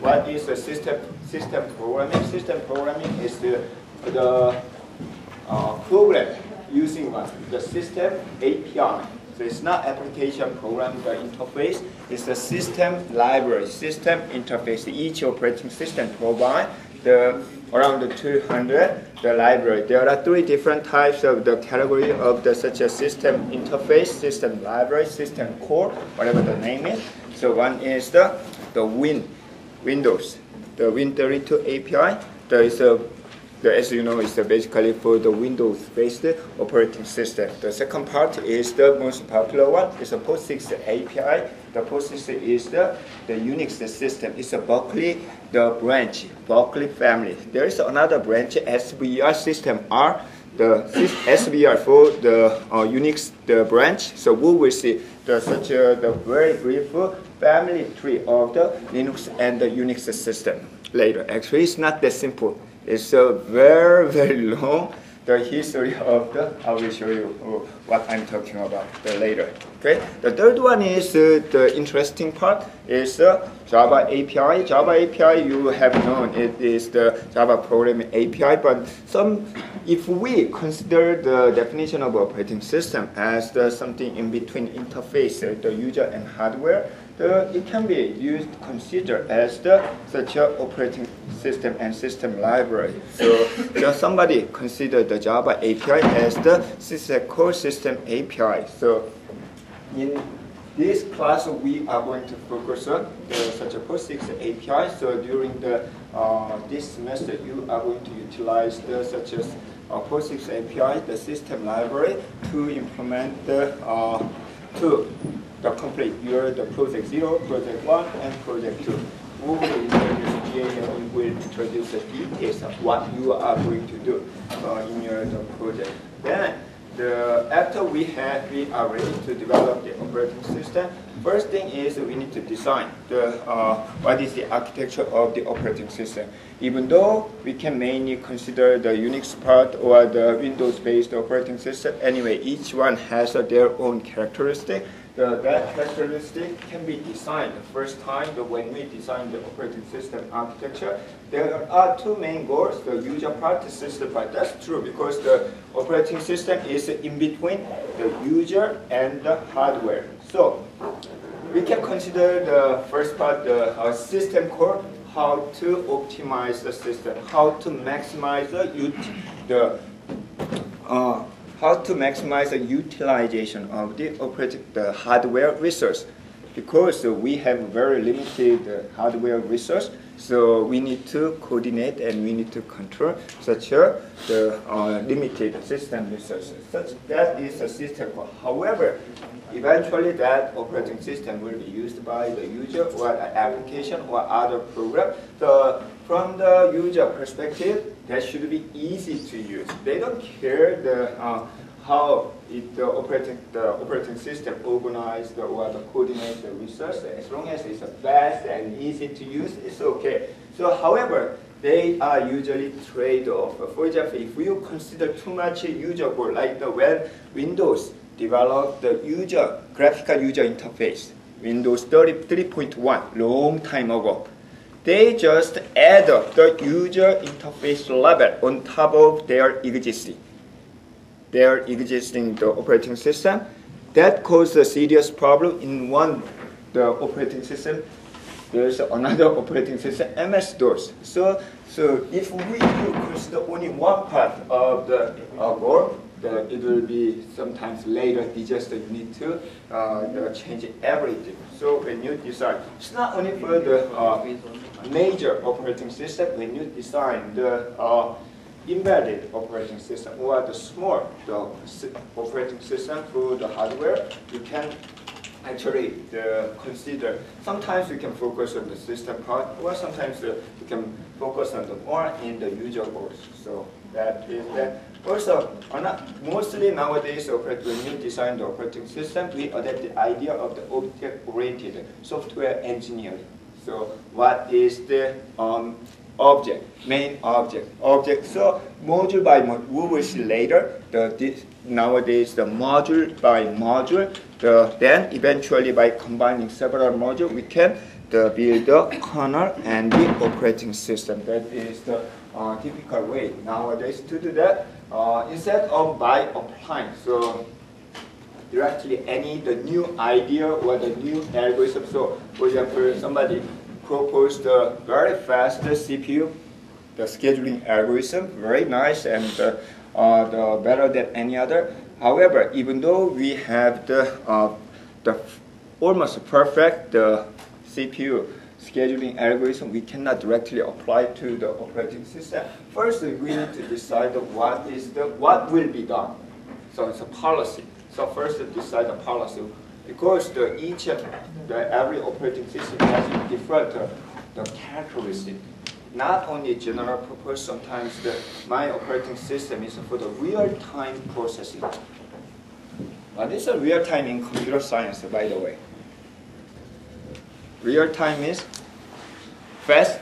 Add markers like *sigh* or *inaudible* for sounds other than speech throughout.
what is the system system programming? System programming is the the uh, program using the system API. So it's not application program the interface. It's the system library, system interface. Each operating system provide the around the 200 the library. There are three different types of the category of the such a system interface, system library, system core, whatever the name is. So one is the the Win Windows, the Win32 API. There is a the, as you know, is basically for the Windows-based operating system. The second part is the most popular one. It's a POSIX API. The POSIX is the, the Unix system. It's a Berkeley the branch, Berkeley family. There is another branch, SVR system R. The SVR for the uh, Unix the branch. So we will see the such a, the very brief family tree of the Linux and the Unix system later. Actually, it's not that simple. It's a very, very long the history of the, I will show you what I'm talking about later. Okay. The third one is uh, the interesting part is uh, Java API. Java API you have known it is the Java programming API, but some if we consider the definition of operating system as the something in between interface, uh, the user and hardware, the, it can be used, considered as the such a operating system and system library. So *coughs* just somebody consider the Java API as the system core system API. So in this class, we are going to focus on the such a POSIX API. So during the uh, this semester, you are going to utilize the such as uh, POSIX API, the system library, to implement the uh, to the complete your the project zero, project one, and project two. We will introduce GA and we will introduce the details of what you are going to do uh, in your the project. Then the, after we have we are ready to develop the operating system, first thing is we need to design the uh, what is the architecture of the operating system. Even though we can mainly consider the Unix part or the Windows-based operating system, anyway, each one has uh, their own characteristic the, that characteristic can be designed the first time the, when we design the operating system architecture. There are two main goals, the user part the system, but that's true because the operating system is in between the user and the hardware. So we can consider the first part, the uh, system core, how to optimize the system, how to maximize the, the uh, how to maximize the utilization of the operating the hardware resource because uh, we have very limited uh, hardware resource so we need to coordinate and we need to control such a the uh, limited system resources such that is a system however eventually that operating system will be used by the user or application or other program so from the user perspective that should be easy to use. They don't care the uh, how it, the operating the operating system organized or the coordinate the research. As long as it's fast and easy to use, it's okay. So, however, they are usually trade-off. For example, if you consider too much user like the when Windows developed the user graphical user interface, Windows 33.1, long time ago they just add the user interface level on top of their existing, their existing the operating system. That causes a serious problem in one the operating system. There's another *laughs* operating system, MS-DOS. So, so if we consider only one part of the uh, board, the, it will be sometimes later disaster. You need to uh, change everything. So when you design, it's not only for the uh, major operating system. When you design the uh, embedded operating system or the small the operating system through the hardware, you can actually the consider. Sometimes you can focus on the system part, or sometimes uh, you can focus on the more in the user goals. So that is that. Also, mostly nowadays, when you design the operating system, we adopt the idea of the object-oriented software engineering. So what is the um, object, main object, object. So module by module, we will see later. The this, nowadays the module by module. The, then eventually by combining several modules, we can the build the kernel and the operating system. That is the uh, typical way nowadays to do that. Uh, instead of by applying, so directly any the new idea or the new algorithm. So, for example, somebody proposed a very fast CPU, the scheduling algorithm, very nice and uh, uh, the better than any other. However, even though we have the uh, the almost perfect the CPU scheduling algorithm, we cannot directly apply to the operating system. First, we need to decide what is the what will be done. So it's a policy. So first, decide the policy because the each the every operating system has different uh, the characteristic. Not only general purpose. Sometimes the my operating system is for the real time processing. What is a real time in computer science, by the way? Real time is fast.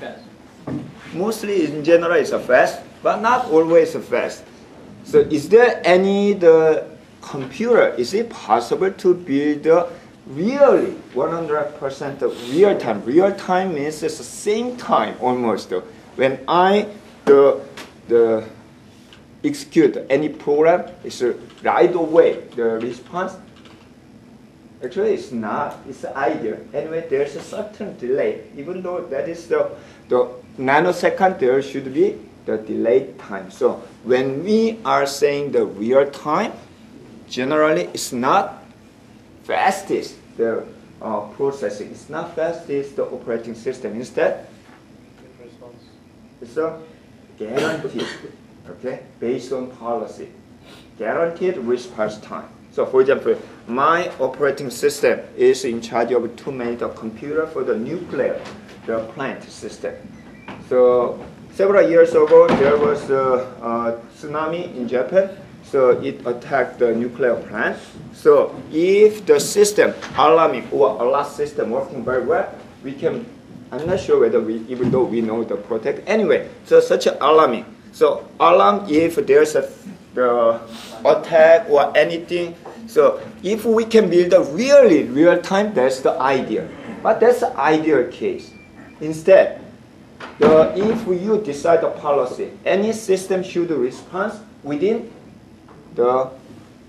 Mostly in general it's a fast, but not always a fast. So is there any the computer, is it possible to build really 100% of real time? Real time means it's the same time almost. When I the, the execute any program, it's right away the response Actually, it's not. It's ideal. Anyway, there's a certain delay. Even though that is the, the nanosecond, there should be the delay time. So when we are saying the real time, generally it's not fastest the uh, processing. It's not fastest the operating system. Instead, it's a guaranteed, okay, based on policy, guaranteed response time. So for example, my operating system is in charge of to make the computer for the nuclear, the plant system. So several years ago, there was a, a tsunami in Japan. So it attacked the nuclear plant. So if the system, alarming or alert system working very well, we can, I'm not sure whether we, even though we know the protect. Anyway, so such alarming. So alarm if there's a the attack or anything, so if we can build a really real time, that's the ideal. But that's the ideal case. Instead, the, if you decide the policy, any system should respond within the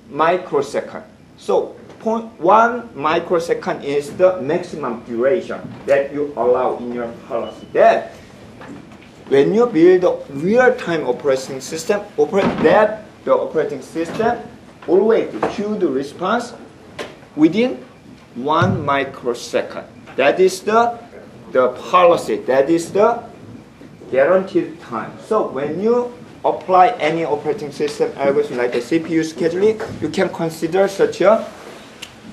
microsecond. So point one microsecond is the maximum duration that you allow in your policy. That when you build a real-time operating system, operate that the operating system always should response within one microsecond. That is the, the policy, that is the guaranteed time. So when you apply any operating system algorithm like the CPU scheduling, you can consider such a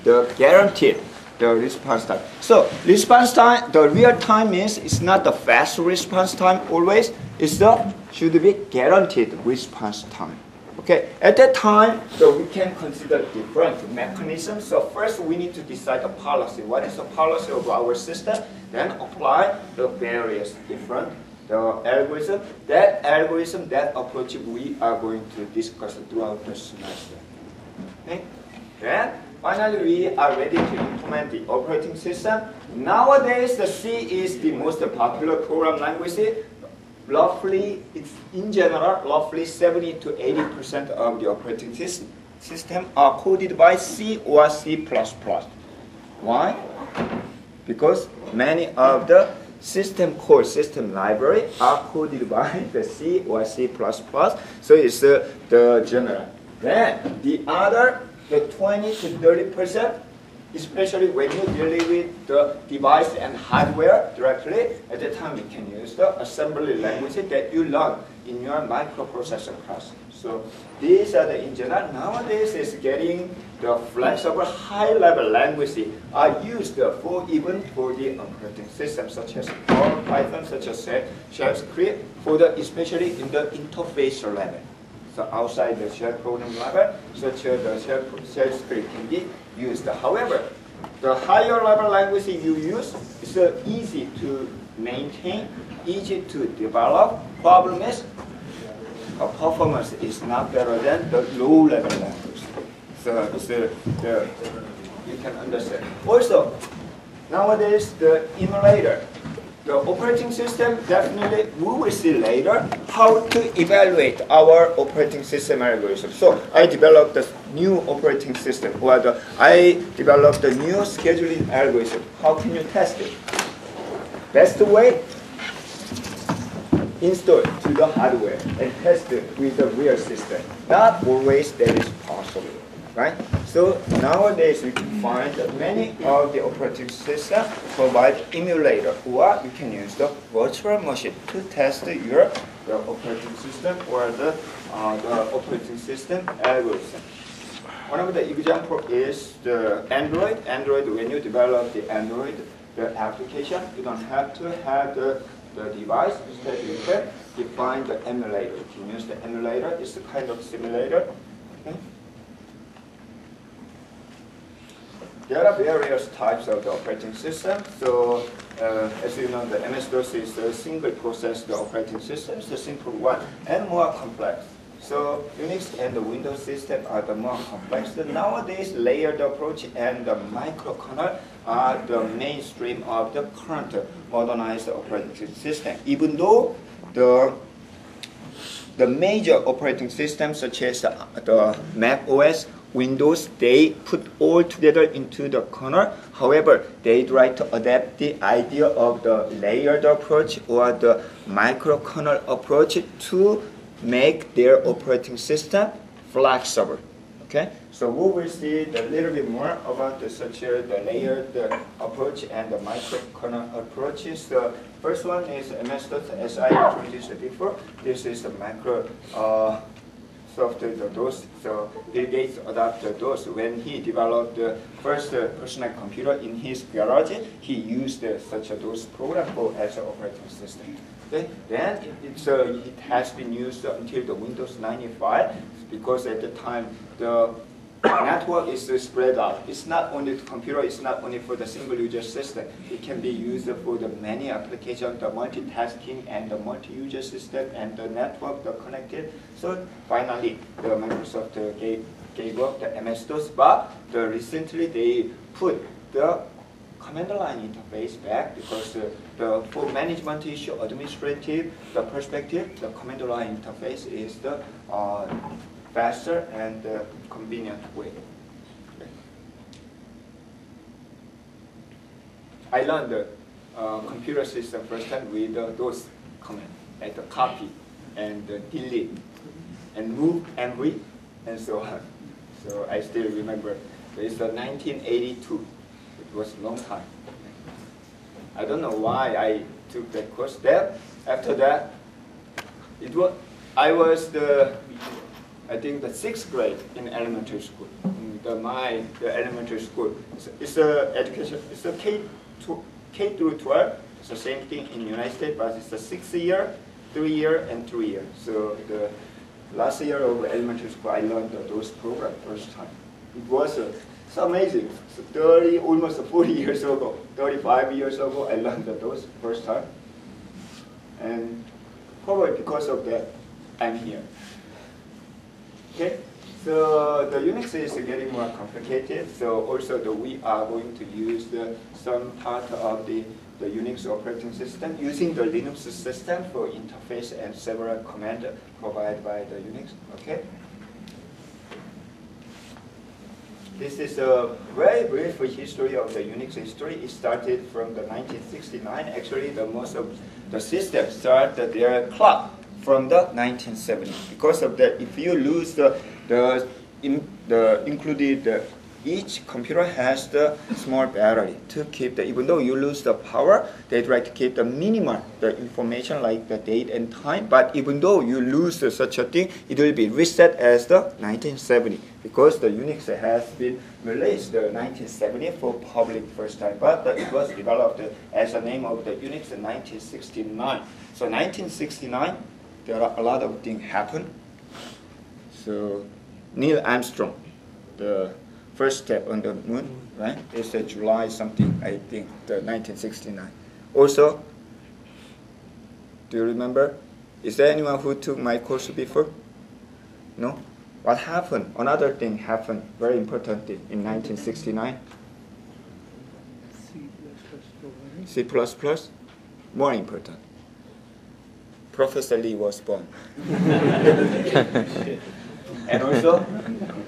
the guaranteed the response time. So response time, the real time is it's not the fast response time always, it's the should be guaranteed response time. Okay, at that time, so we can consider different mechanisms. So first we need to decide the policy. What is the policy of our system? Then apply the various different the algorithm. That algorithm, that approach we are going to discuss throughout the semester. Okay? Then finally we are ready to implement the operating system. Nowadays the C is the most popular program language roughly, it's in general, roughly 70 to 80 percent of the operating system system are coded by C or C++. Why? Because many of the system code, system library are coded by the C or C++, so it's uh, the general. Then the other, the 20 to 30 percent especially when you deal with the device and hardware directly, at that time you can use the assembly language that you learn in your microprocessor class. So these are the, in general, nowadays is getting the flexible high-level language are used for even for the operating system, such as Python, such as Shell script, for the, especially in the interface level. So outside the shell program level, such as the shell, shell script can be used. However, the higher level language you use is uh, easy to maintain, easy to develop. Problem is, uh, performance is not better than the low level language. So, so the, you can understand. Also, nowadays the emulator, the operating system, definitely we will see later how to evaluate our operating system algorithm. So I developed a new operating system, or the, I developed a new scheduling algorithm. How can you test it? Best way, install it to the hardware and test it with the real system. Not always that is possible, right? So nowadays you can find that many of the operating systems provide emulator or you can use the virtual machine to test your the operating system or the, uh, the operating system algorithm. One of the example is the Android. Android, when you develop the Android the application, you don't have to have the the device, instead you can define the emulator. You can use the emulator, it's a kind of simulator. Okay? There are various types of the operating system. So uh, as you know, the MS-DOS is a single process operating system, it's the simple one, and more complex. So Unix and the Windows system are the more complex. Nowadays, layered approach and the microkernel are the mainstream of the current modernized operating system. Even though the the major operating systems such as the, the Mac OS, Windows, they put all together into the kernel. However, they try to adapt the idea of the layered approach or the microkernel approach to make their operating system flexible. Okay, so we will see a little bit more about the, such a, the layered approach and the microkernel approaches. The first one is MS-DOS, as I introduced before. This is the micro uh, software, the DOS. So Bill Gates adopted DOS. When he developed the first uh, personal computer in his garage, he used uh, such a DOS program for as an operating system. Okay? Then it, uh, it has been used until the Windows 95 because at the time the *coughs* network is spread out. It's not only the computer, it's not only for the single user system. It can be used for the many applications, the multitasking and the multi-user system and the network, the connected. So finally, the Microsoft uh, gave, gave up the MS-DOS, but the recently they put the command line interface back because uh, the, for management issue, administrative the perspective, the command line interface is the uh, faster and uh, convenient way. I learned the uh, computer system first time with those commands, like the copy and delete and move and read and so on. So I still remember. It's the 1982. It was a long time. I don't know why I took that course there. After that, it was I was the I think the sixth grade in elementary school. In the my the elementary school. It's, it's a education. It's a K to K through 12. It's the same thing in United States, but it's a six year, three year, and three year. So the last year of elementary school, I learned those program first time. It was uh, so amazing. So 30, almost 40 *laughs* years ago, 35 years ago, I learned those first time. And probably because of that, I'm here. Okay, so the Unix is getting more complicated. So also the, we are going to use the, some part of the, the Unix operating system using the Linux system for interface and several commands provided by the Unix. Okay. This is a very brief history of the Unix history. It started from the 1969. Actually, the most of the systems started their clock from the 1970s. Because of that, if you lose the, the, in, the included, each computer has the small battery to keep the, even though you lose the power, they try to keep the minimum, the information like the date and time, but even though you lose uh, such a thing, it will be reset as the 1970 because the Unix has been released the 1970 for public first time, but it was developed as the name of the Unix in 1969. So 1969, there are a lot of things happen. So Neil Armstrong, the first step on the moon, right? It's a July something, I think, the 1969. Also, do you remember? Is there anyone who took my course before? No? What happened? Another thing happened, very important thing, in 1969. C++, plus? more important. Professor Lee was born. *laughs* and also,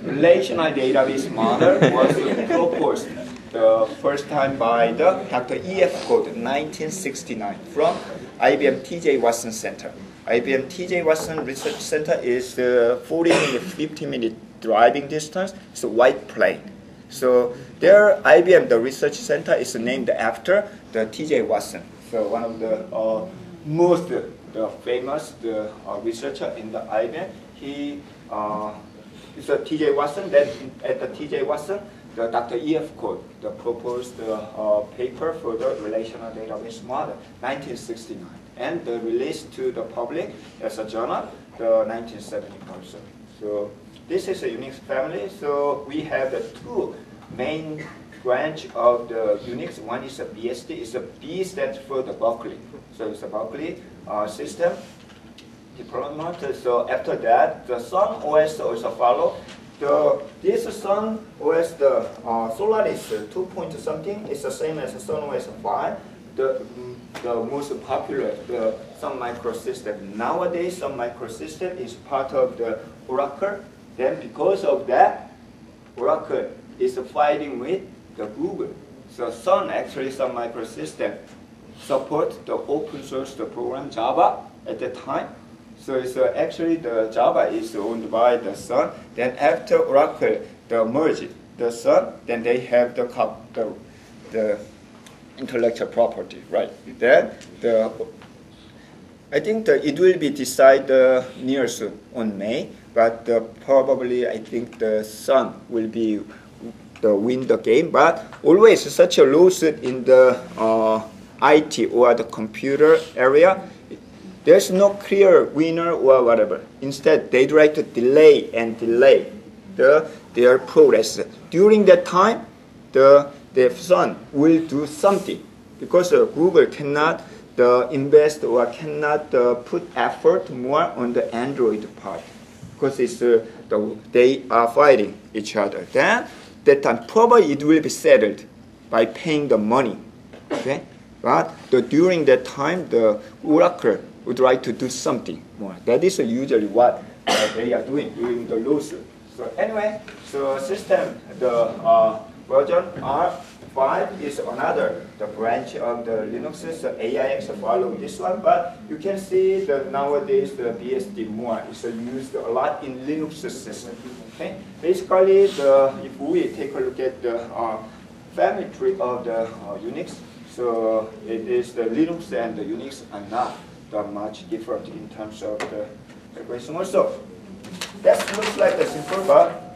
relational database model was proposed the first time by the Dr. E.F. Codd, 1969, from IBM T.J. Watson Center. IBM T.J. Watson Research Center is uh, 40 minute, 50 minute driving distance. It's a white plane. So there, IBM, the research center, is named after the T.J. Watson. So one of the uh, most the famous the uh, researcher in the IBM. He uh, is a T.J. Watson. Then at the T.J. Watson, the Dr. E.F. Codd the proposed uh, paper for the relational database model, 1969, and the release to the public as a journal, the 1970 also. So this is a Unix family. So we have the two main branch of the Unix. One is a BSD. It's a B stands for the Berkeley. So it's a Berkeley uh, system deployment. Uh, so after that, the Sun OS also follow. The this Sun OS, the uh, Solaris uh, 2 point something, is the same as Sun OS 5. The, mm, the most popular, the Sun microsystem. Nowadays, Sun microsystem is part of the Oracle. Then because of that, Oracle is fighting with the Google. So Sun actually Sun microsystem support the open source the program Java at the time. So it's actually the Java is owned by the Sun. Then after Oracle the merge the Sun, then they have the the, the intellectual property, right? Then the I think the, it will be decided near soon on May, but uh, probably I think the Sun will be the win the game. But always such a lawsuit in the uh, IT or the computer area, there's no clear winner or whatever. Instead, they try to delay and delay the, their progress. During that time, the, the Sun will do something because uh, Google cannot the invest or cannot uh, put effort more on the Android part because it's uh, the, they are fighting each other. Then that time probably it will be settled by paying the money. Okay? But the, during that time, the Oracle would like to do something more. That is usually what uh, they are doing during the lawsuit. So anyway, so system, the uh, version R5 is another the branch of the Linux. So AIX follow this one, but you can see that nowadays the BSD more is used a lot in Linux system. Okay, basically the if we take a look at the uh, family tree of the uh, Unix, so it is the Linux and the Unix are not that much different in terms of the equation also. That looks like a simple, but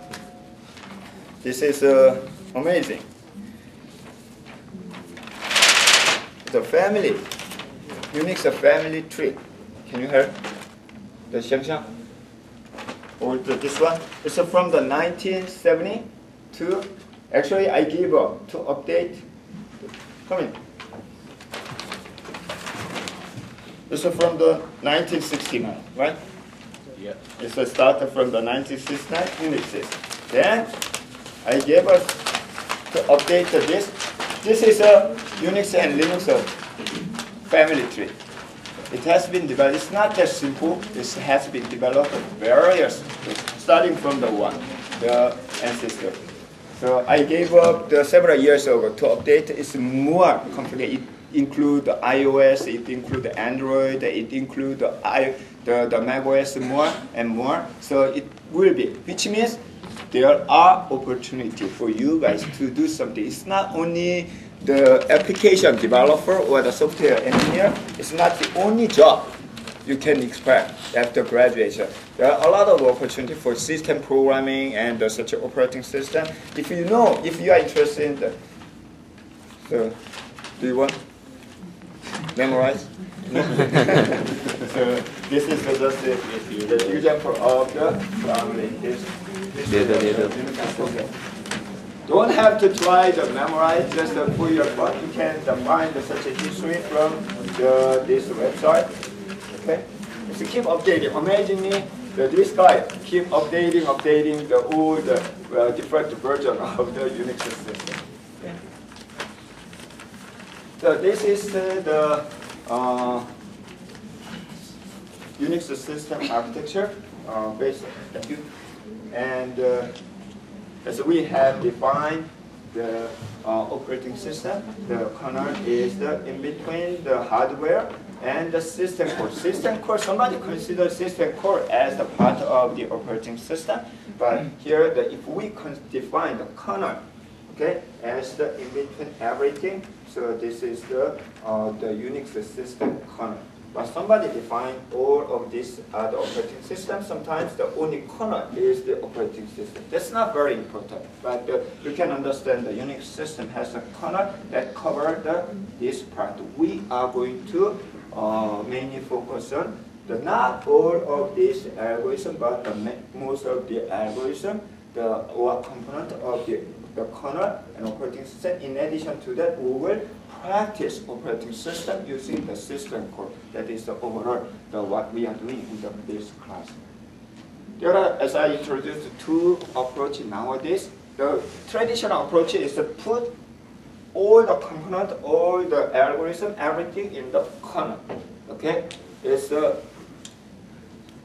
this is uh, amazing. The family, Unix a family tree. Can you hear the Xiangxiang? Or the, this one? It's from the 1970 to, actually I give up to update. Come in. This is from the 1969, right? Yeah. It's a starter from the 1969 Unix. Then I gave us to update this. This is a Unix and Linux uh, family tree. It has been developed. It's not that simple. This has been developed various, starting from the one, the ancestor. So I gave up the several years ago to update. It's more complicated include iOS, it include Android, it include the, I, the, the macOS more and more. So it will be, which means there are opportunity for you guys to do something. It's not only the application developer or the software engineer, it's not the only job you can expect after graduation. There are a lot of opportunity for system programming and uh, such an operating system. If you know, if you are interested in the, so do you want? Memorize? *laughs* so this is just the, the example of the family. This, this Don't have to try to memorize just uh, for your fun. You can find such a history from the, this website. Okay? So keep updating. Imagine me that this guy keep updating, updating the old uh, different version *laughs* of the Unix system. So this is uh, the uh, Unix system architecture uh, based. Thank you. And uh, as we have defined the uh, operating system, the kernel is the in between the hardware and the system core. System core, somebody consider system core as the part of the operating system, but here the, if we define the kernel, okay, as the in between everything, so this is the uh, the Unix system kernel. But somebody define all of these the operating system. Sometimes the only kernel is the operating system. That's not very important, but uh, you can understand the Unix system has a kernel that cover the, this part. We are going to uh, mainly focus on the not all of this algorithm, but the most of the algorithm, the or component of the, the kernel and operating system. In addition to that, we will practice operating system using the system code. That is the overall the what we are doing in the, this class. There are, as I introduced, two approaches nowadays. The traditional approach is to put all the component, all the algorithm, everything in the kernel. Okay, it's uh,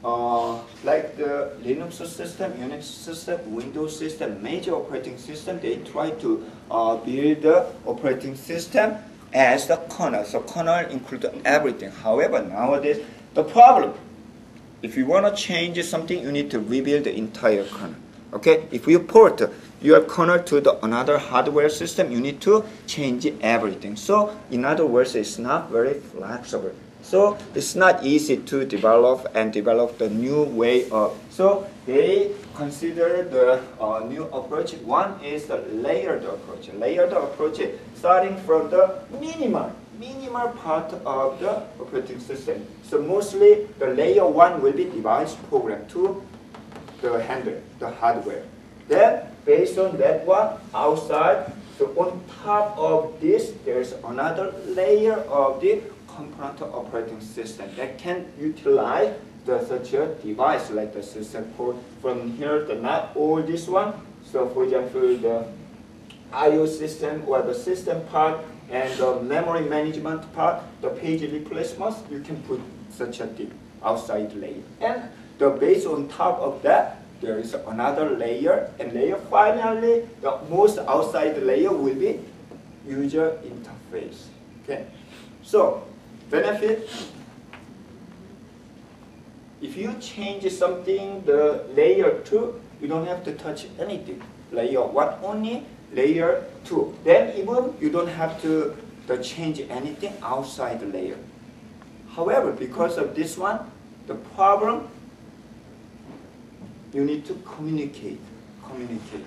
uh, like the Linux system, Unix system, Windows system, major operating system, they try to uh, build the operating system as the kernel. So kernel includes everything. However, nowadays, the problem, if you want to change something, you need to rebuild the entire kernel. Okay, if you port your kernel to the another hardware system, you need to change everything. So, in other words, it's not very flexible. So it's not easy to develop and develop the new way of. So they consider the uh, new approach. One is the layered approach. Layered approach starting from the minimal, minimal part of the operating system. So mostly the layer one will be device program to the handle, the hardware. Then based on that one, outside, so on top of this, there's another layer of the component operating system that can utilize the such a device like the system port from here, the not all this one. So for example, the I.O. system or the system part and the memory management part, the page replacement, you can put such a deep outside layer. And the base on top of that, there is another layer, and layer finally, the most outside layer will be user interface. Okay, so benefit, if you change something, the layer 2, you don't have to touch anything. Layer 1 only, layer 2. Then even you don't have to, to change anything outside the layer. However, because of this one, the problem, you need to communicate, communicate,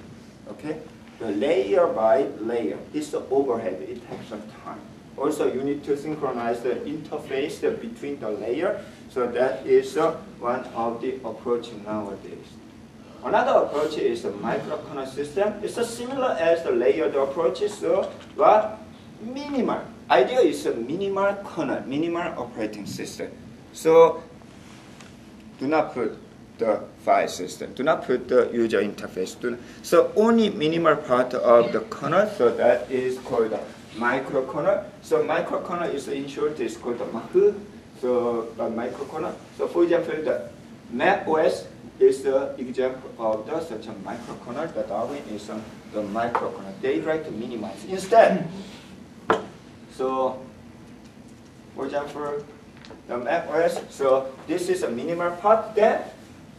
okay? The layer by layer, this is the overhead, it takes some time. Also, you need to synchronize the interface between the layer. So that is uh, one of the approach nowadays. Another approach is the microkernel system. It's similar as the layered approaches, so, but minimal. Idea is a minimal kernel, minimal operating system. So do not put the file system. Do not put the user interface. so only minimal part of the kernel, so that is called microkernel. So microkernel is in short is called the Mach. So the microkernel. So for example, the Mac OS is the example of the such a microkernel. The Darwin is um, the microkernel. They try to minimize instead. So for example, the Mac OS. So this is a minimal part. Then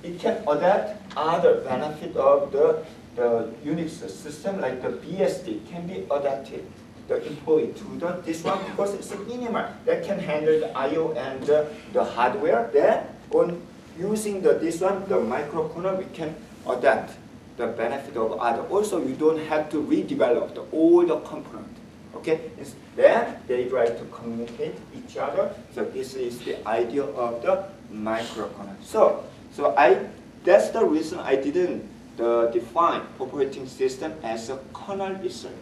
it can adapt other benefit of the the Unix system like the BSD can be adapted the employee to the, this one because it's minimal that can handle the I.O. and the, the hardware. Then on using the this one, the microkernel, we can adapt the benefit of other. Also, you don't have to redevelop the, all the component. Okay, then they try to communicate each other. So this is the idea of the microkernel. So, so I that's the reason I didn't uh, define operating system as a kernel itself.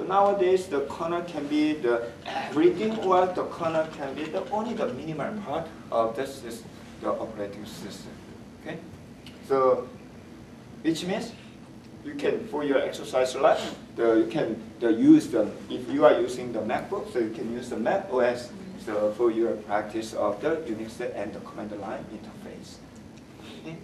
So nowadays the kernel can be the everything or the kernel can be the only the minimal part of the, system, the operating system. Okay? So which means you can for your exercise life, the, you can the use the if you are using the MacBook, so you can use the Mac OS so for your practice of the Unix and the command line interface. Okay?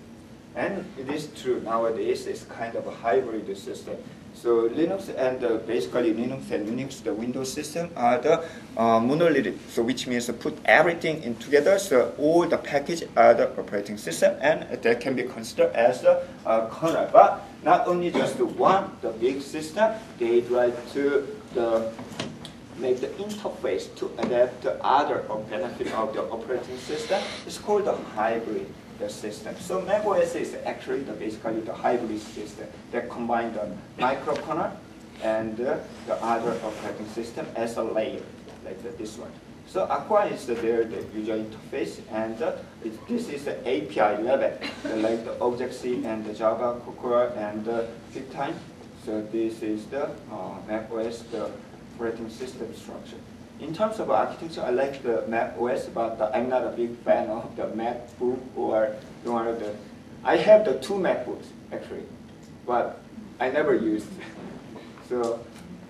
And it is true nowadays it's kind of a hybrid system. So Linux and uh, basically Linux and Unix, the Windows system are the uh, monolithic. So which means put everything in together. So all the package are the operating system, and that can be considered as a uh, kernel. But not only just one, the big system, they try to the make the interface to adapt the other benefit of the operating system. It's called the hybrid the system. So macOS is actually the, basically the hybrid system that combines the microkernel and uh, the other operating system as a layer, like the, this one. So Aqua is the, the, the user interface, and uh, it, this is the API level, like the Object-C and the Java, Cocoa, and uh, QuickTime. So this is the uh, macOS, the operating system structure. In terms of architecture, I like the Mac OS, but I'm not a big fan of the MacBook or one of the. I have the two MacBooks actually, but I never used. *laughs* so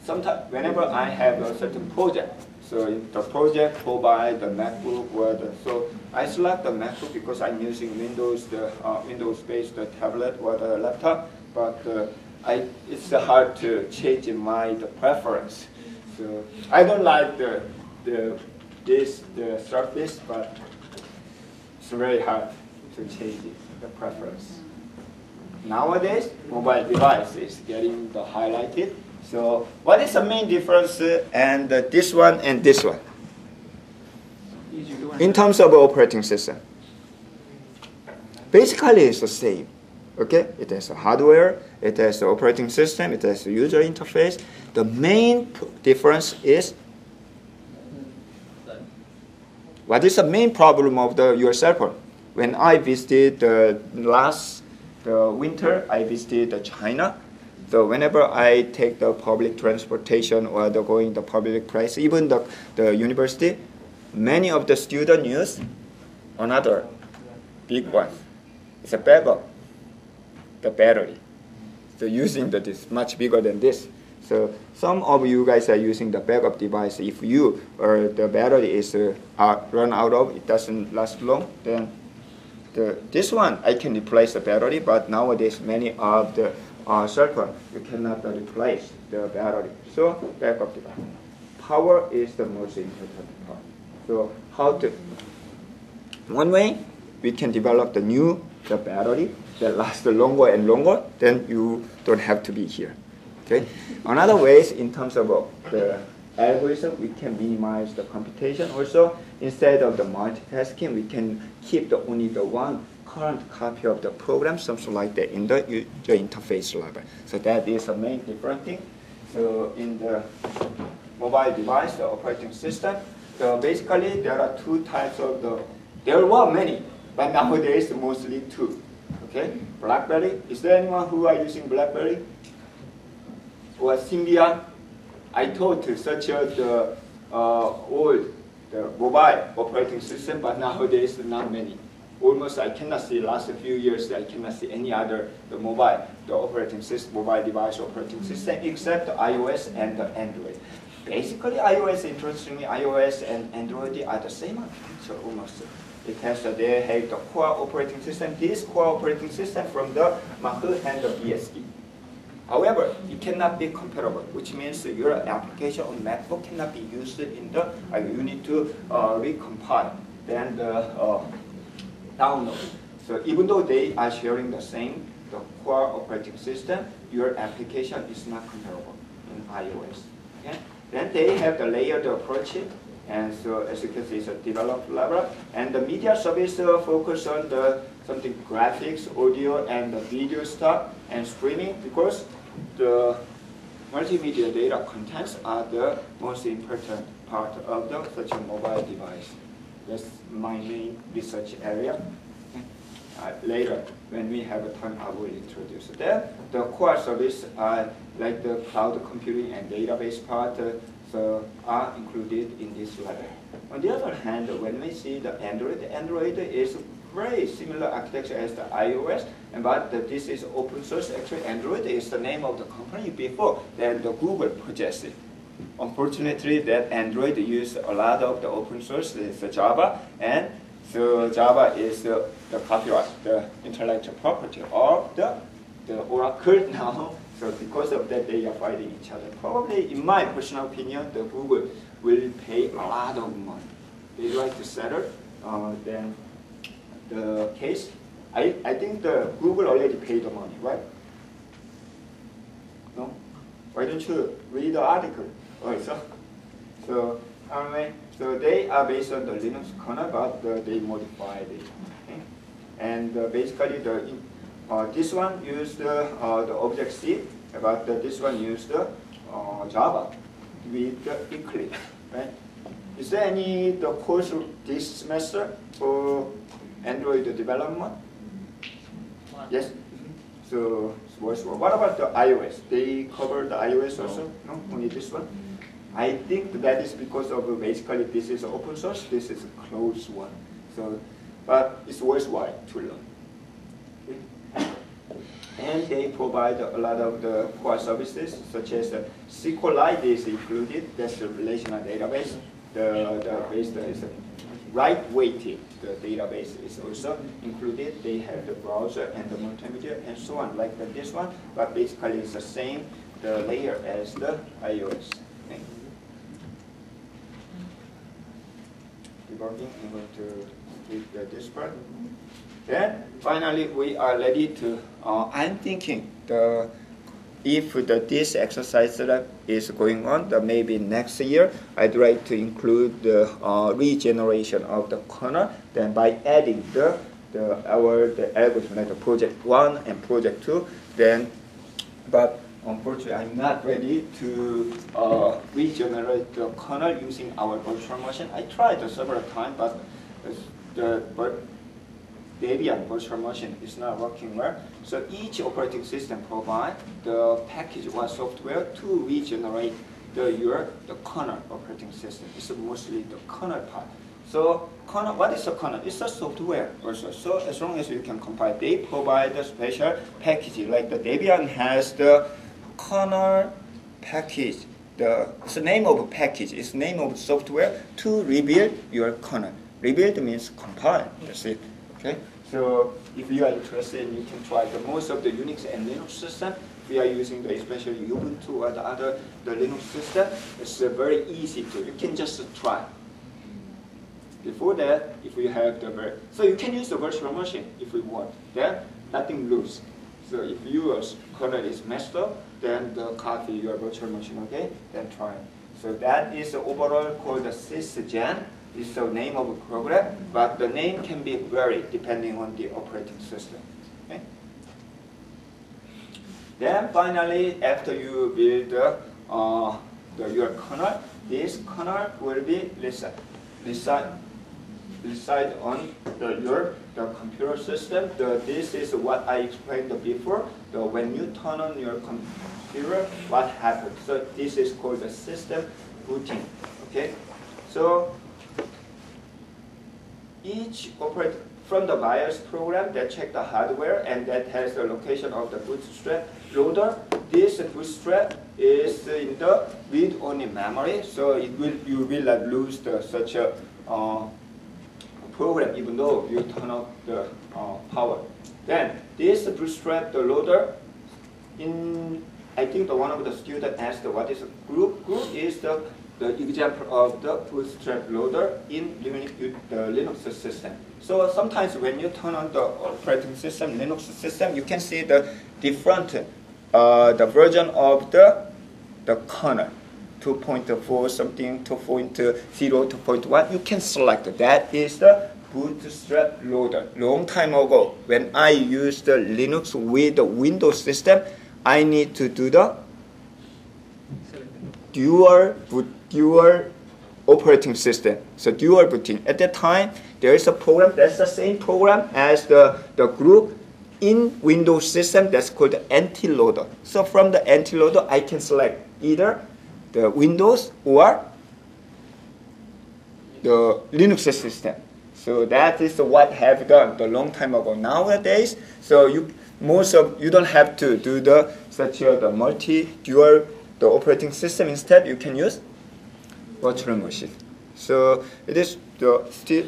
sometimes whenever I have a certain project, so the project provide the MacBook or the so I select the MacBook because I'm using Windows the uh, Windows-based tablet or the laptop, but uh, I it's hard to change my the preference. So I don't like the, the this the surface, but it's very hard to change it, the preference. Nowadays, mobile device is getting the highlighted. So what is the main difference uh, and uh, this one and this one? In terms of operating system. Basically, it's the same. Okay, it has a hardware, it has the operating system, it has a user interface. The main difference is what is the main problem of the your cell phone? When I visited the last the winter, I visited the China. So whenever I take the public transportation or the going the public place, even the, the university, many of the students use another big one. It's a backup the battery. So using that is much bigger than this. So some of you guys are using the backup device. If you or the battery is uh, run out of, it doesn't last long, then the, this one I can replace the battery, but nowadays many of the uh, you cannot replace the battery. So backup device. Power is the most important part. So how to? One way we can develop the new the battery that lasts longer and longer, then you don't have to be here. Okay. Another ways in terms of uh, the algorithm, we can minimize the computation. Also, instead of the multitasking, we can keep the only the one current copy of the program, something like that, in the user interface level. So that is the main different thing. So in the mobile device, the operating system, so basically there are two types of the, there were many, but *laughs* nowadays mostly two. Okay, BlackBerry. Is there anyone who are using BlackBerry? Or Symbian? I taught such a the uh, old the mobile operating system, but nowadays not many. Almost I cannot see last few years I cannot see any other the mobile the operating system mobile device operating system except iOS and Android. Basically, iOS interestingly iOS and Android are the same architecture almost. It has they have the core operating system, this core operating system from the Mac and the BSD. However, it cannot be comparable, which means your application on MacBook cannot be used in the, uh, you need to uh, recompile, then the uh, download. So even though they are sharing the same the core operating system, your application is not comparable in iOS. Okay? Then they have the layered approach and so as you can see, it's a developed level. And the media service uh, focus on the something graphics, audio, and the video stuff, and streaming because the multimedia data contents are the most important part of the such a mobile device. That's my main research area. Uh, later, when we have a time, I will introduce that. The core service are like the cloud computing and database part, uh, so are included in this level. On the other hand, when we see the Android, Android is very similar architecture as the iOS, but the, this is open source. Actually, Android is the name of the company before. Then the Google purchased it. Unfortunately, that Android used a lot of the open source, it's Java, and so Java is the, the copyright, the intellectual property of the, the Oracle *laughs* now. So because of that, they are fighting each other. Probably, in my personal opinion, the Google will pay a lot of money. They like to settle uh, then the case. I, I think the Google already paid the money, right? No? Why don't you read the article? Oh, so, so, anyway, so they are based on the Linux kernel, but uh, they modified it. Okay? And uh, basically, the uh, this one used uh, the Object-C, but this one used uh, Java with Eclipse, right? Is there any the course this semester for Android development? Yes. So what about the iOS? They cover the iOS also? No, only this one. I think that is because of basically this is open source, this is a closed one. So, but it's worthwhile to learn. Okay. And they provide a lot of the core services, such as the SQLite is included, that's the relational database the, the base is right weighted. The database is also included. They have the browser and the multimedia and so on, like the, this one, but basically it's the same the layer as the iOS. Debugging, I'm going to read this part. Then finally we are ready to, uh, I'm thinking the if the, this exercise is going on, then maybe next year, I'd like to include the uh, regeneration of the kernel, then by adding the, the our the algorithm like the project one and project two, then, but unfortunately, I'm not ready to uh, regenerate the kernel using our virtual machine. I tried several times, but the but Debian virtual machine is not working well. So each operating system provides the package or software to regenerate the your the kernel operating system. It's mostly the kernel part. So kernel, what is a kernel? It's a software also. So as long as you can compile, they provide a special package. Like the Debian has the kernel package. The, it's the name of package. It's the name of software to rebuild your kernel. Rebuild means compile. That's it. Okay, so if you are interested, you can try the most of the Unix and Linux system. We are using the especially Ubuntu or the other the Linux system. It's uh, very easy to. You can just try. Before that, if we have the so you can use the virtual machine if we want. Then nothing lose. So if your kernel is messed up, then the copy your virtual machine. Okay, then try. So that is the overall called the sysgen is the name of a program, but the name can be varied depending on the operating system. Then finally, after you build uh, the, your kernel, this kernel will be reside, reside, reside on the, your the computer system. The, this is what I explained before. The, when you turn on your computer, what happens? So this is called the system booting. Okay, so each operate from the BIOS program that check the hardware and that has the location of the bootstrap loader. This bootstrap is in the read-only memory, so it will you will not lose the, such a uh, program even though you turn off the uh, power. Then this bootstrap the loader in I think the one of the student asked what is a GRUB. GRUB is the the example of the bootstrap loader in Linux, the Linux system. So sometimes when you turn on the operating system, Linux system, you can see the different, uh, the version of the, the kernel. 2.4 something, 2.0, 2.1, you can select. That is the bootstrap loader. Long time ago, when I used the Linux with the Windows system, I need to do the dual boot dual operating system. So dual booting. At that time, there is a program that's the same program as the, the GRUB in Windows system that's called the NT-loader. So from the NT-loader, I can select either the Windows or the Linux system. So that is what have done the long time ago. Nowadays, so you most of you don't have to do the such a the multi dual the operating system. Instead, you can use virtual machine. So it is the still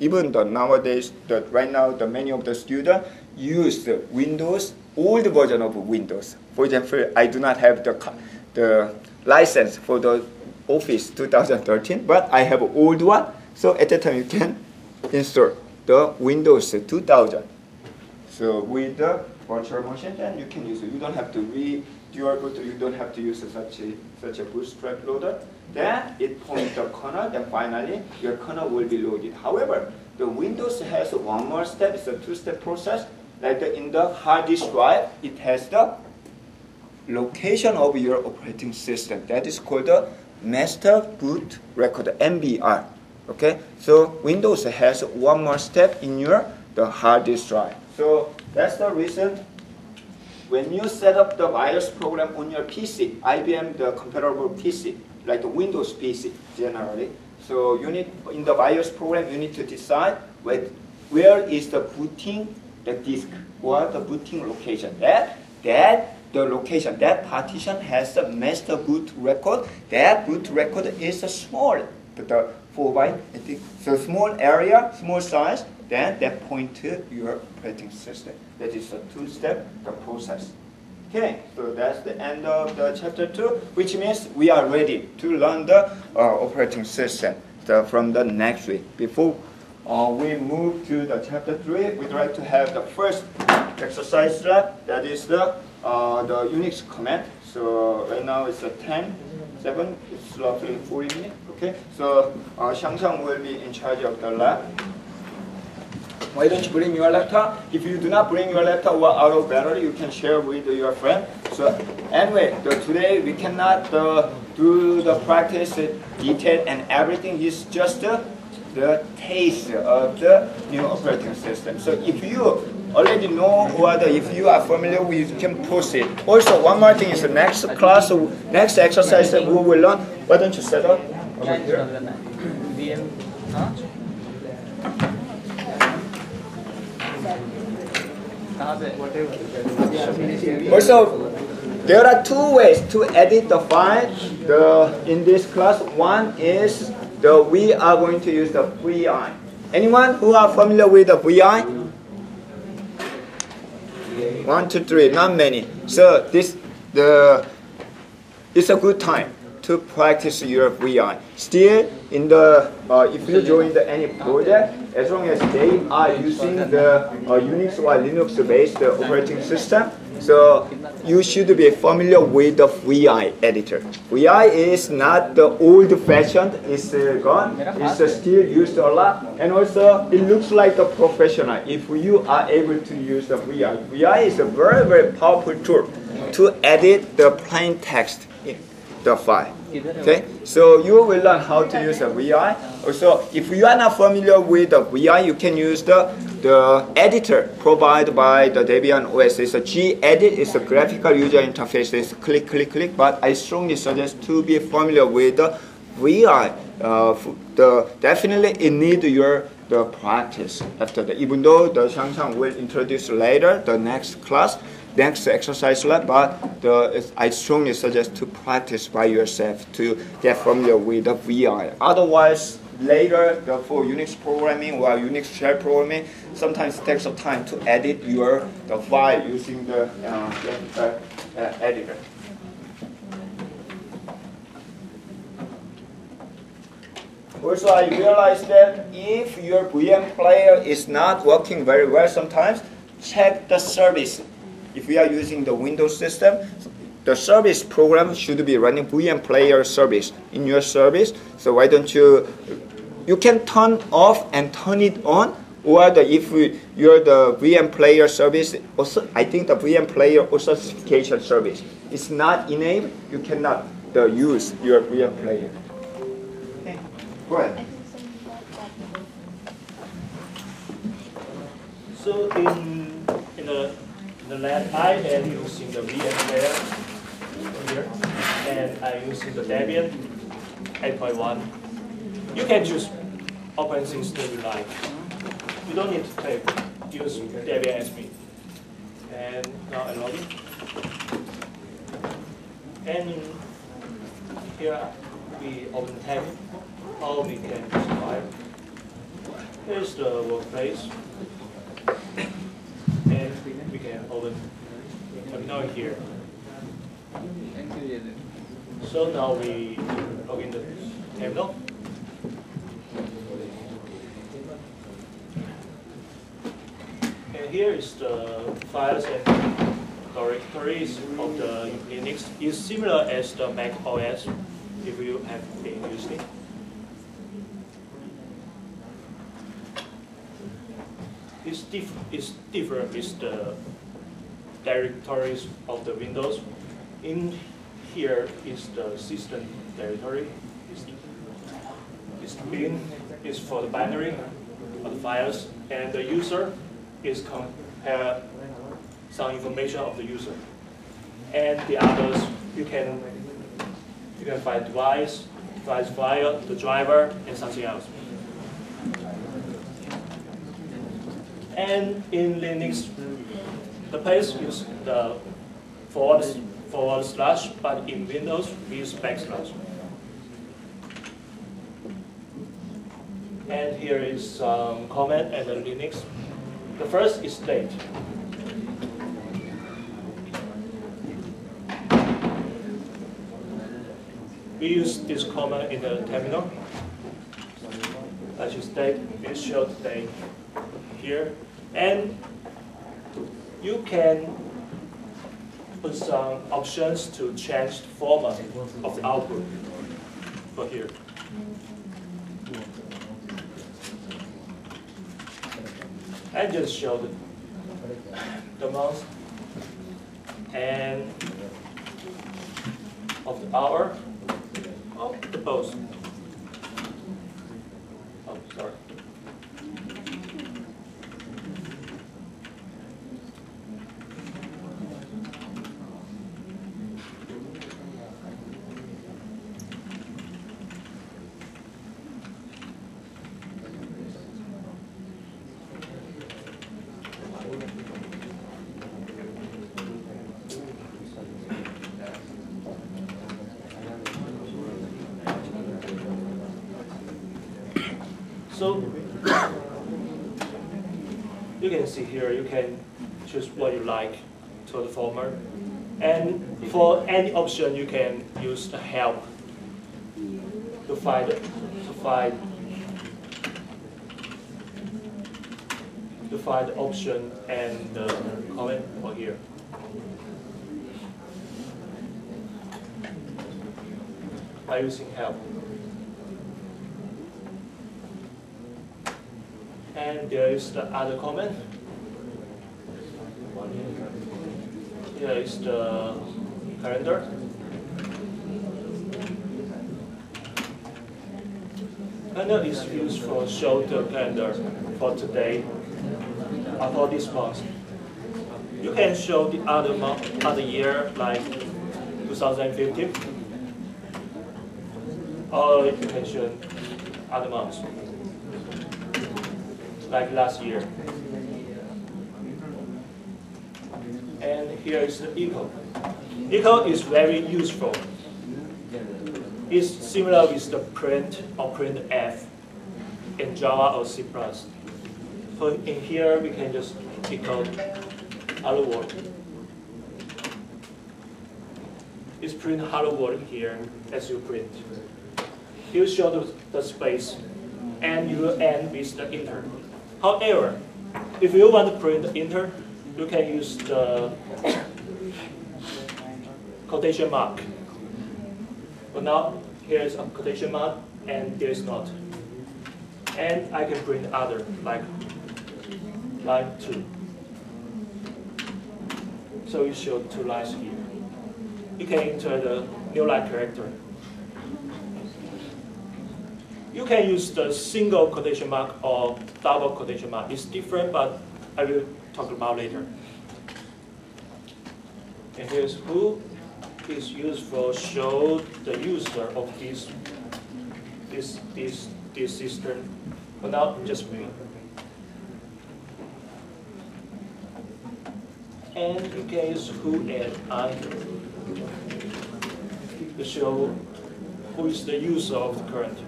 even the nowadays the right now the many of the students use the Windows old version of Windows. For example, I do not have the the license for the Office 2013, but I have old one. So at that time you can install the Windows 2000. So with the virtual machine, then you can use it. You don't have to read your boot. You don't have to use such a such a bootstrap loader. Then it points the kernel. Then finally your kernel will be loaded. However, the Windows has one more step. It's a two-step process. Like the, in the hard disk drive, it has the location of your operating system. That is called the master boot record, MBR. Okay, so Windows has one more step in your the hard disk drive. So that's the reason when you set up the BIOS program on your PC, IBM the comparable PC, like the Windows PC generally. So you need in the BIOS program you need to decide where, where is the booting the disk or the booting location. That that the location, that partition has the master boot record. That boot record is a small, the 4 byte, I think. So small area, small size, then that point to your operating system. That is a two-step the process. Okay, so that's the end of the chapter 2, which means we are ready to learn the uh, operating system from the next week. Before uh, we move to the chapter 3, we'd like to have the first exercise lab, that is the, uh, the Unix command. So right now it's a 10, 7, it's roughly 40 minutes. Okay, so uh, Xiang Xiang will be in charge of the lab. Why don't you bring your laptop? If you do not bring your laptop or out of battery, you can share with your friend. So anyway, the, today we cannot uh, do the practice uh, detail and everything is just uh, the taste of the new operating system. So if you already know or the, if you are familiar with, you can proceed. Also, one more thing is the next class, next exercise that we will learn. Why don't you set up over here? Also, there are two ways to edit the file the, in this class. One is the we are going to use the VI. Anyone who are familiar with the VI? One, two, three, not many. So this the it's a good time to practice your VI. Still, in the uh, if you join the, any project, as long as they are using the uh, Unix or Linux-based operating system, so you should be familiar with the VI editor. VI is not the old-fashioned; it's uh, gone. It's uh, still used a lot, and also it looks like a professional. If you are able to use the VI, VI is a very very powerful tool to edit the plain text the file. Okay, so you will learn how to use a VI. Also, if you are not familiar with the VI, you can use the the editor provided by the Debian OS. It's a gedit. It's a graphical user interface. It's click, click, click. But I strongly suggest to be familiar with the VI. Uh, the definitely it need your the practice after that. Even though the Xiang Xiang will introduce later the next class, next exercise lab, but the, I strongly suggest to practice by yourself to get familiar with the VI. Otherwise, later the, for Unix programming or Unix shell programming, sometimes it takes some time to edit your the file using the uh, uh, editor. Also, I realized that if your VM player is not working very well sometimes, check the service if we are using the Windows system, the service program should be running VM player service in your service. So why don't you, you can turn off and turn it on, or the, if you're the VM player service, also I think the VM player authentication service is not enabled, you cannot the, use your VM player. Okay. Go ahead. So in in the the lab I am using the VMware here, and I'm using the Debian 8.1. You can choose operating system you like. You don't need to type, use Debian SME. And now I log in. And here we open tab, how we can file. Here's the workplace. We can open terminal here. So now we log in the terminal. And here is the files and directories of the Linux. It's similar as the Mac OS if you have been using. It's, diff it's different with the directories of the Windows. In here is the system directory. It's bin is for the binary of the files, and the user is compare some information of the user. And the others you can you can find device, device file, the driver, and something else. And in Linux, the place is the forward, forward slash, but in Windows, we use backslash. And here is some comment and the Linux. The first is date. We use this command in the terminal. As you state, it shows date here. And you can put some options to change the format of the output for here. I just show the, the month and of the hour of the post. Oh, sorry. So you can see here, you can choose what you like to the format. And for any option, you can use the help to find to find to find the option and the comment for here. By using help. And there is the other comment. Here is the calendar. Calendar is used for show the calendar for today or for this month. You can show the other month, other year like 2015, or you can show other months like last year. And here is the echo. Echo is very useful. It's similar with the print or print f in Java or C++. So in here, we can just echo hello world. It's print hello world here as you print. You show the, the space and you end with the enter. However, if you want to print the enter, you can use the quotation mark. But now here is a quotation mark and there is not. And I can print other like line two. So you show two lines here. You can enter the new line character. You can use the single quotation mark or double quotation mark. It's different, but I will talk about later. And here's who is used for show the user of this this this this system not just me. And in case who and I to show who is the user of the current.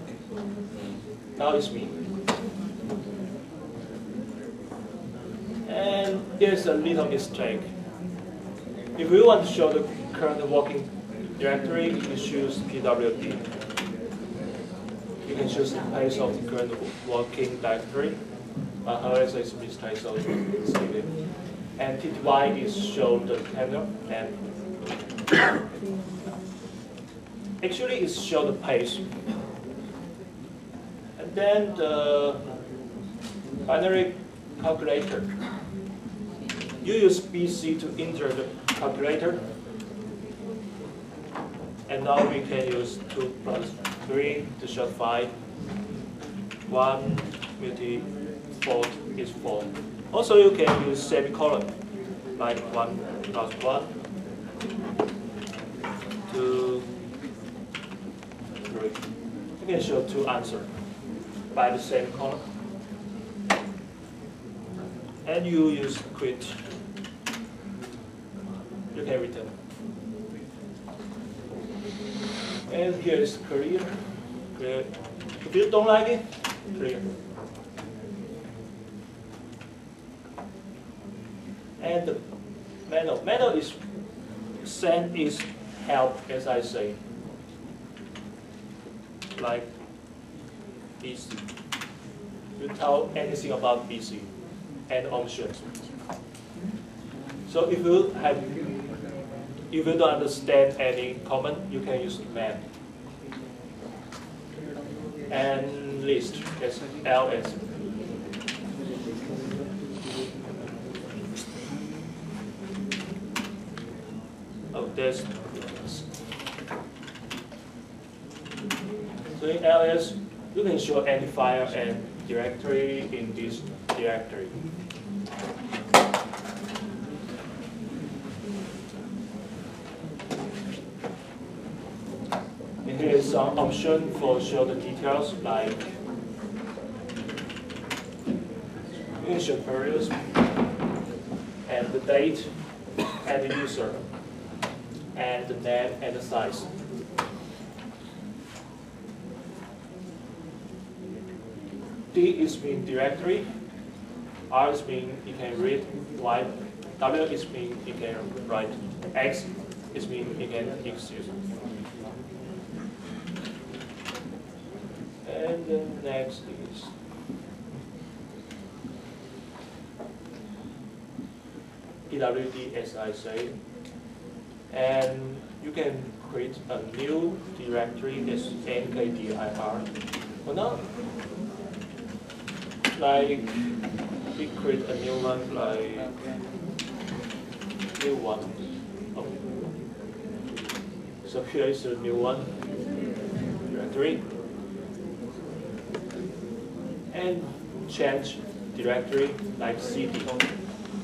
Now it's me. And there's a little mistake. If we want to show the current working directory, you can choose PWD. You can choose the place of the current working directory. But however, it's so save it. And TTY is show the terminal and actually it show the page. And then the binary calculator. You use BC to enter the calculator. And now we can use 2 plus 3 to show 5. 1 multi 4 is 4. Also you can use semicolon, like 1 plus 1, 2, 3. You can show two answers by the semicolon. And you use quit. You can return. And here is clear. If you don't like it, clear. And the manual. Manual is send is help, as I say. Like BC. You tell anything about BC and options. So if you have if you don't understand any comment, you can use man. And list as ls. Oh, there's so in ls you can show any file and directory in this directory. And here is for show the details like initial periods and the date and the user and the name and the size. D is mean directory, R is mean you can read, Y, W is mean you can write, X is mean you can execute. Then next is PWD as I say. And you can create a new directory as MKDIR. For now, like we create a new one like new one. Oh. So here is a new one directory and change directory like cd.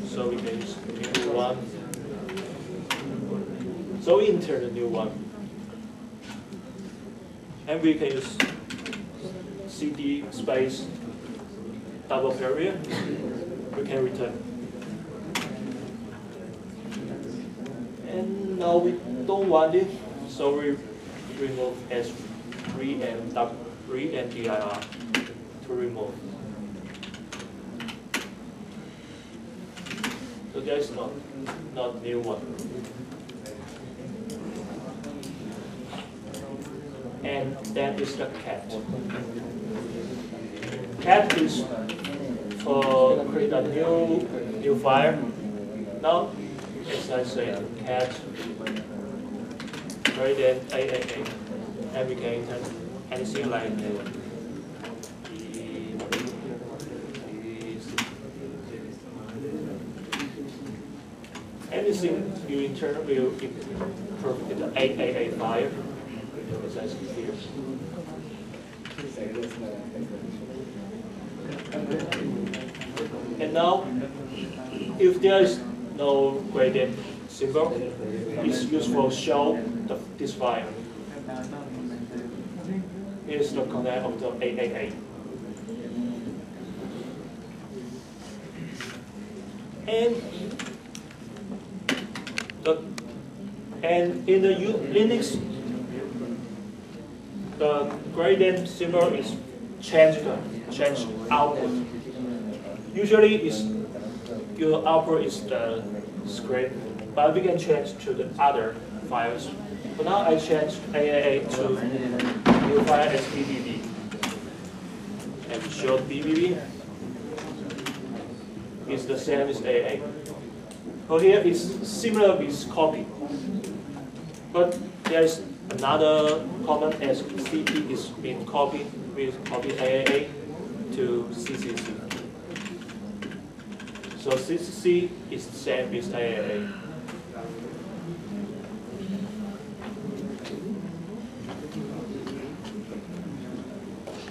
So we can use new one. So we enter the new one. And we can use cd space double period, we can return. And now we don't want it, so we remove S3 and W3 and DIR to remove. So there is not, not new one. And that is the cat. Cat is for create a new new file. Now, as I said, cat greater than AAA, and we can anything like uh, using you internal you, perfect the AAA fire, as as peers. And now, if there is no gradient symbol, it's useful to show the, this fire It is the connect of the AAA. And and in the U Linux, the gradient symbol is changed, changed output. Usually, is your output is the script, but we can change to the other files. But now I changed AAA to new file as BBB and show BBB is the same as AA. So here is similar with copy. But there is another common as CP is being copied with copy AAA to CCC. So CCC is the same with AAA.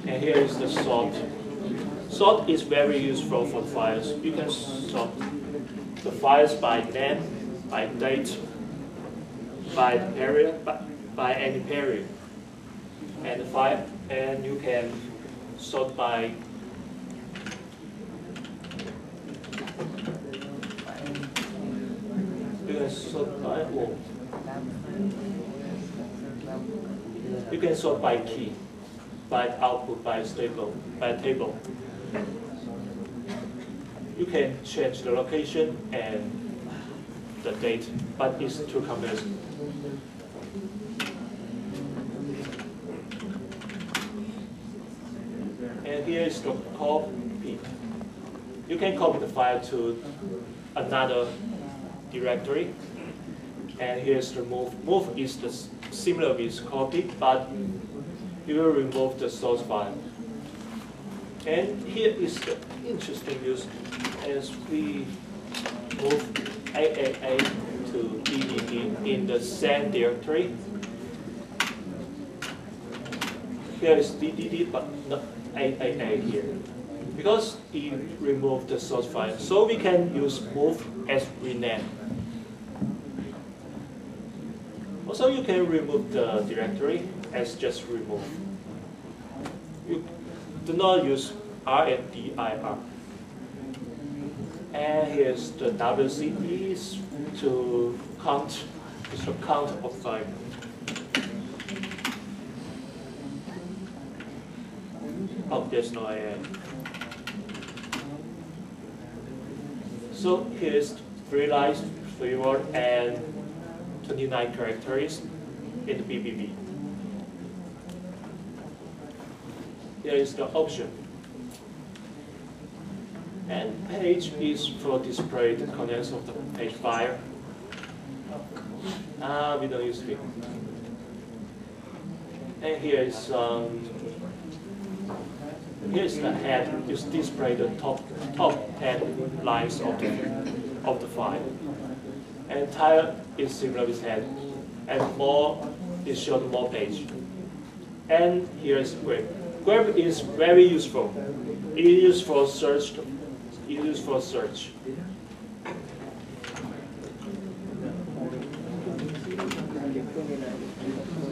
And here is the sort. Sort is very useful for files. You can sort the files by name, by date, by period, by, by any period. And the file, and you can sort by you can sort by oh. You can sort by key, by output, by table, by table. You can change the location and the date, but it's too complex. And here is the copy. You can copy the file to another directory. And here's the move. Move is the similar with copy, but you will remove the source file. And here is the interesting use as we move AAA to BBB in the same directory. Here is DDD, but not AAA here. Because we removed the source file, so we can use move as rename. Also, you can remove the directory as just remove. You do not use R and dir. And here's the WCE to count, to count of five. Oh, there's no AA. So here's three lines, three word, and 29 characters in the BBB. Here is the option. And page is for display the contents of the page file. Ah, we don't use it. And here is um, here's the head. Just display the top top ten lines of the of the file. And tail is similar with head, and more is shown more page. And here is grep. Grep is very useful. It is for search. It is for search.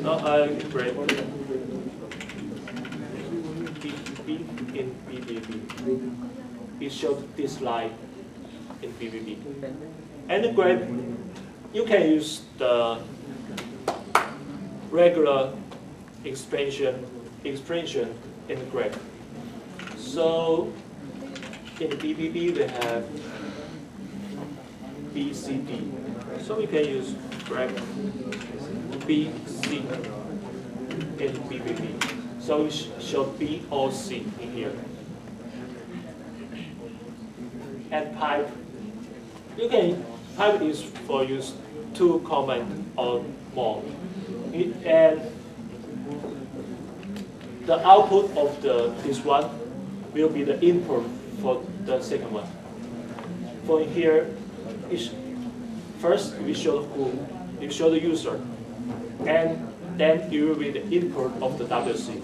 No, I grep. B in BBB. It showed this line in BBB. And grep, you can use the regular expression expression in the grep. So in BBB we have BCD. So we can use grep BC in BBB. So it show B or C in here. And pipe, you can pipe is for use two command or more. It, and the output of the this one will be the input for the second one. For here, is first we show who, we show the user, and then it will be the input of the WC.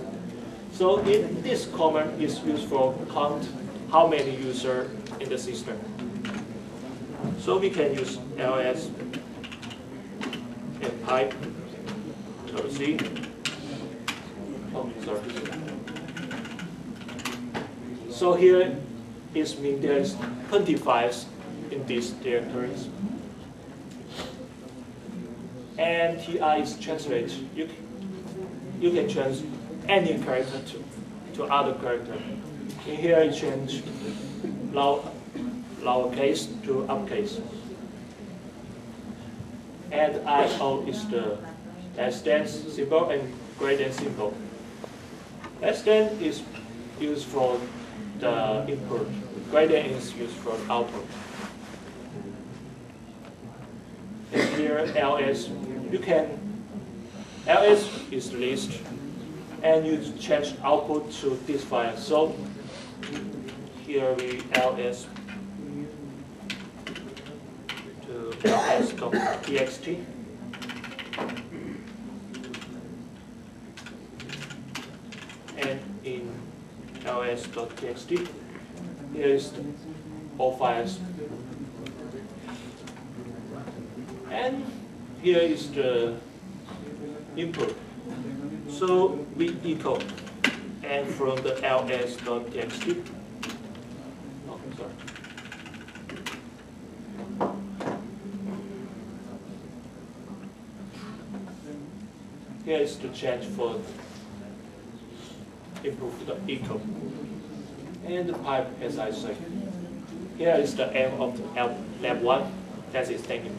So in this command is used for count how many user in the system. So we can use ls and pipe WC. Oh. So here is mean there's 20 files in these directories. And TR is translate. You, you can change any character to, to other character. In here, you change low, lowercase to uppercase. And IO oh, is the than symbol and than symbol. Less than is used for the input. Than is used for output. And here ls, you can, ls is list, and you change output to this file. So here we ls to ls.txt. And in ls.txt, here is all files. And here is the input. So we echo and from the ls.txt. Oh. Here is the change for improve the echo. And the pipe, as I say. Here is the M of the lab one. That is you.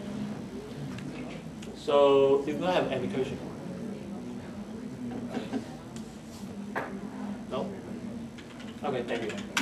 So you have any question. No? Okay, thank you.